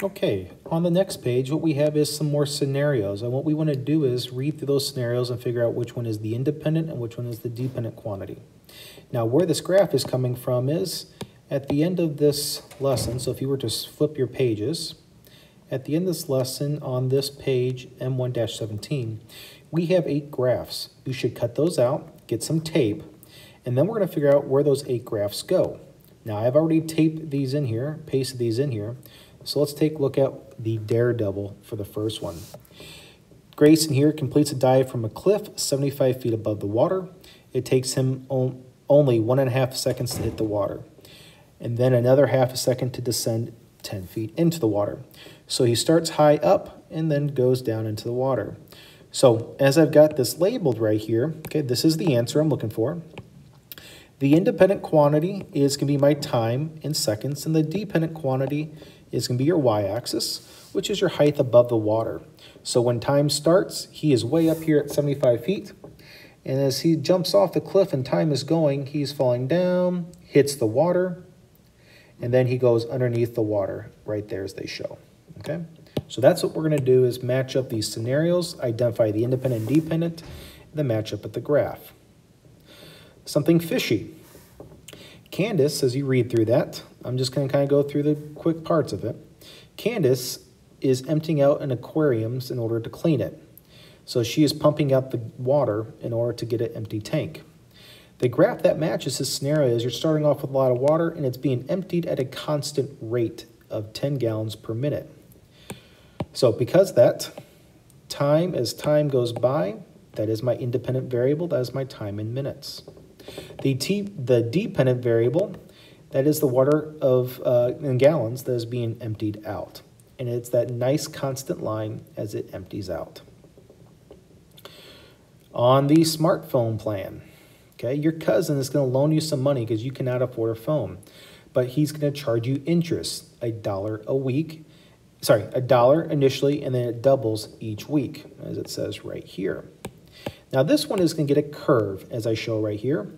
Okay, on the next page, what we have is some more scenarios. And what we want to do is read through those scenarios and figure out which one is the independent and which one is the dependent quantity. Now, where this graph is coming from is at the end of this lesson, so if you were to flip your pages, at the end of this lesson on this page, M1-17, we have eight graphs. You should cut those out, get some tape, and then we're going to figure out where those eight graphs go. Now, I've already taped these in here, pasted these in here, so let's take a look at the Daredevil for the first one. Grayson here completes a dive from a cliff 75 feet above the water. It takes him only one and a half seconds to hit the water, and then another half a second to descend 10 feet into the water. So he starts high up and then goes down into the water. So as I've got this labeled right here, okay, this is the answer I'm looking for. The independent quantity is going to be my time in seconds, and the dependent quantity is going to be your y-axis, which is your height above the water. So when time starts, he is way up here at 75 feet. And as he jumps off the cliff and time is going, he's falling down, hits the water, and then he goes underneath the water right there as they show. Okay, so that's what we're going to do is match up these scenarios, identify the independent and dependent, and then match up at the graph. Something fishy. Candace, as you read through that, I'm just going to kind of go through the quick parts of it. Candace is emptying out an aquariums in order to clean it. So she is pumping out the water in order to get an empty tank. The graph that matches this scenario is you're starting off with a lot of water and it's being emptied at a constant rate of 10 gallons per minute. So because that time, as time goes by, that is my independent variable, that is my time in minutes. The, t, the dependent variable that is the water of uh, in gallons that is being emptied out. And it's that nice constant line as it empties out. On the smartphone plan, okay, your cousin is going to loan you some money because you cannot afford a phone, but he's going to charge you interest, a dollar a week, sorry, a dollar initially, and then it doubles each week, as it says right here. Now this one is going to get a curve, as I show right here.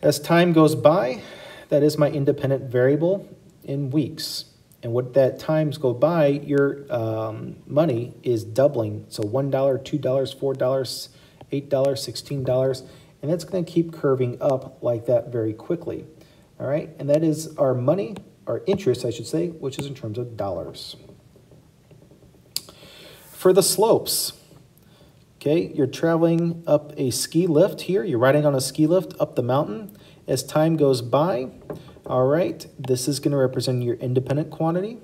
As time goes by, that is my independent variable in weeks. And what that times go by, your um, money is doubling. So $1, $2, $4, $8, $16, and that's going to keep curving up like that very quickly. All right, and that is our money, our interest, I should say, which is in terms of dollars. For the slopes, okay, you're traveling up a ski lift here. You're riding on a ski lift up the mountain. As time goes by, all right, this is going to represent your independent quantity,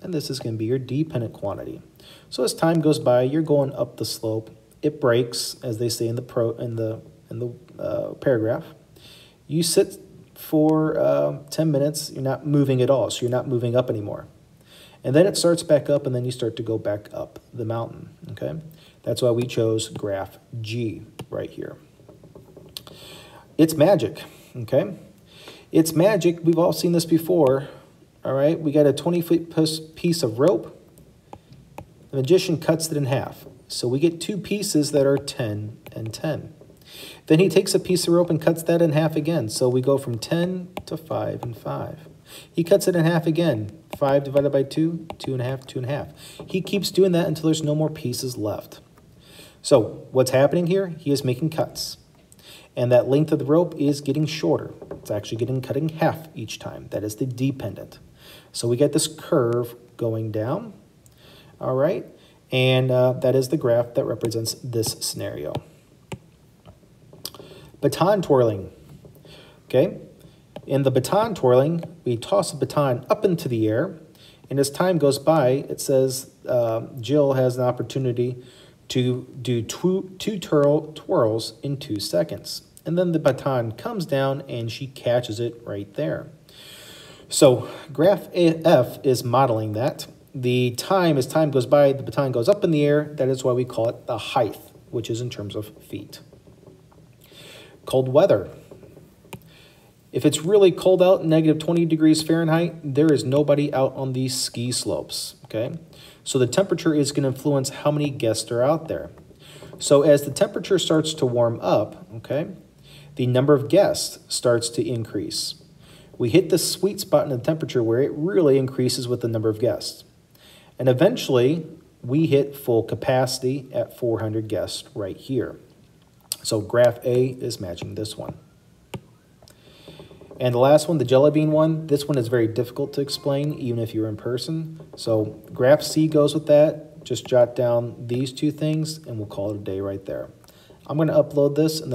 and this is going to be your dependent quantity. So as time goes by, you're going up the slope. It breaks, as they say in the pro in the in the uh, paragraph. You sit for uh, 10 minutes. You're not moving at all, so you're not moving up anymore. And then it starts back up, and then you start to go back up the mountain. Okay, that's why we chose graph G right here. It's magic. Okay? It's magic. We've all seen this before. All right? We got a 20 foot piece of rope. The magician cuts it in half. So we get two pieces that are 10 and 10. Then he takes a piece of rope and cuts that in half again. So we go from 10 to 5 and 5. He cuts it in half again. 5 divided by 2, 2 and a half, 2 and a half. He keeps doing that until there's no more pieces left. So what's happening here? He is making cuts and that length of the rope is getting shorter. It's actually getting cutting half each time. That is the dependent. So we get this curve going down, all right? And uh, that is the graph that represents this scenario. Baton twirling, okay? In the baton twirling, we toss a baton up into the air, and as time goes by, it says uh, Jill has an opportunity to do two, two twirl, twirls in two seconds. And then the baton comes down and she catches it right there. So graph F is modeling that. The time, as time goes by, the baton goes up in the air. That is why we call it the height, which is in terms of feet. Cold weather. If it's really cold out, negative 20 degrees Fahrenheit, there is nobody out on these ski slopes, okay? So the temperature is going to influence how many guests are out there. So as the temperature starts to warm up, okay, the number of guests starts to increase. We hit the sweet spot in the temperature where it really increases with the number of guests. And eventually, we hit full capacity at 400 guests right here. So graph A is matching this one. And the last one, the jelly bean one, this one is very difficult to explain even if you're in person. So graph C goes with that. Just jot down these two things and we'll call it a day right there. I'm going to upload this